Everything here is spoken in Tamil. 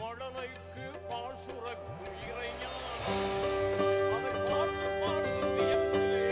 மடனைக்கு பால் சுரக்கும் இறைஞானம். அதை பார்த்து பார்த்து வியப்பிலே